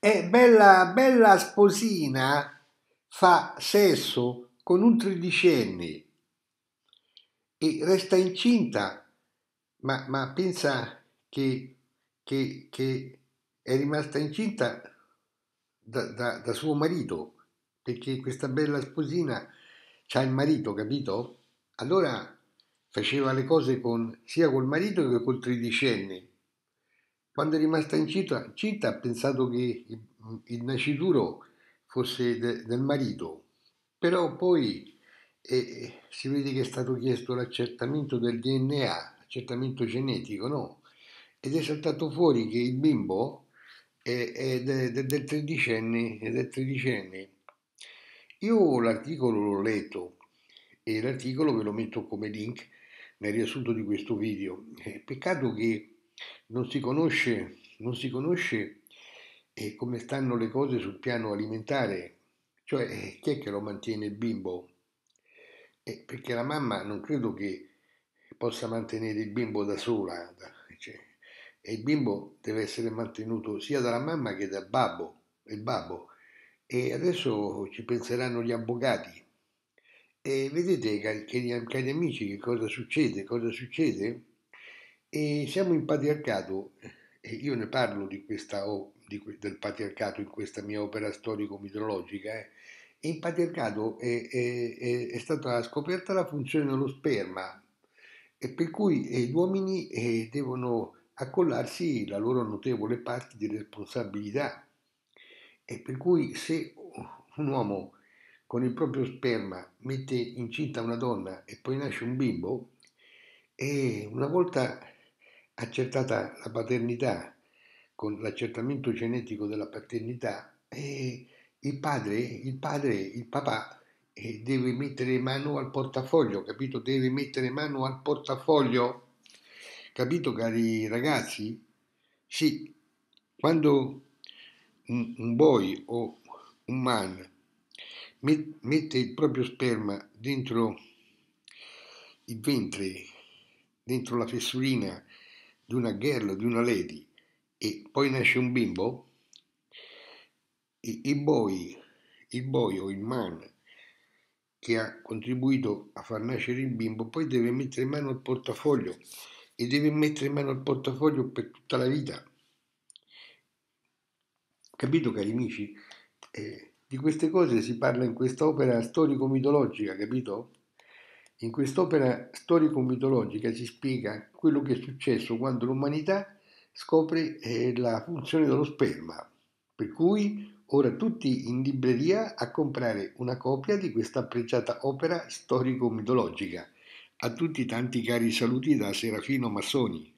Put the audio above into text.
E bella, bella sposina fa sesso con un tredicenne e resta incinta, ma, ma pensa che, che, che, è rimasta incinta da, da, da suo marito, perché questa bella sposina ha il marito, capito? Allora faceva le cose con, sia col marito che col tredicenne. Quando è rimasta incinta, ha pensato che il, nascituro fosse de, del marito, però poi eh, si vede che è stato chiesto l'accertamento del DNA, l'accertamento genetico, no? Ed è saltato fuori che il bimbo è, è de, de, del tredicenne, è del tredicenne. Io l'articolo l'ho letto e l'articolo ve lo metto come link nel riassunto di questo video. Eh, peccato che non si conosce, non si conosce eh, come stanno le cose sul piano alimentare, cioè eh, chi è che lo mantiene il bimbo? Eh, perché la mamma non credo che possa mantenere il bimbo da sola, cioè, e il bimbo deve essere mantenuto sia dalla mamma che dal babbo, il babbo. E adesso ci penseranno gli avvocati e vedete, cari, cari, amici, che cosa succede? Cosa succede? E siamo in patriarcato, e io ne parlo di questa, di, del patriarcato in questa mia opera storico-mitologica, eh. e in patriarcato è, è, è, stata scoperta la funzione dello sperma, e per cui eh, gli uomini eh, devono accollarsi la loro notevole parte di responsabilità. E per cui se un uomo con il proprio sperma mette incinta una donna e poi nasce un bimbo, e una volta accertata la paternità con l'accertamento genetico della paternità, il padre, il padre, il papà eh, deve mettere mano al portafoglio, capito? Deve mettere mano al portafoglio, capito cari ragazzi? Sì, quando un, un boy o un man mette il proprio sperma dentro il ventre, dentro la fessurina di una girl, di una lady, e poi nasce un bimbo, il boy, il boy o il man che ha contribuito a far nascere il bimbo poi deve mettere in mano il portafoglio e deve mettere in mano il portafoglio per tutta la vita. Capito cari amici? Eh, di queste cose si parla in quest'opera storico-mitologica, capito? In quest'opera storico-mitologica si spiega quello che è successo quando l'umanità scopre eh, la funzione dello sperma. Per cui ora tutti in libreria a comprare una copia di questa apprezzata opera storico-mitologica. A tutti tanti cari saluti da Serafino Massoni.